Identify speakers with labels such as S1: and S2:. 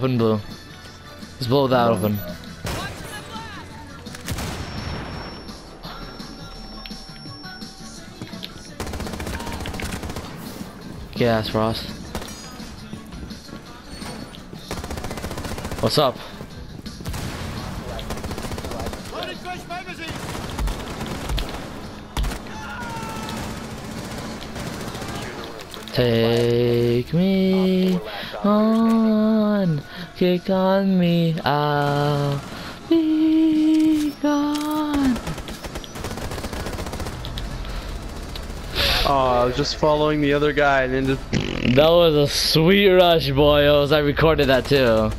S1: Open blue. Let's blow that open. Gas, Ross. What's up? Take me on, kick on me, I'll be gone.
S2: Oh, I was just following the other guy and then just
S1: That was a sweet rush, boyos. I recorded that too.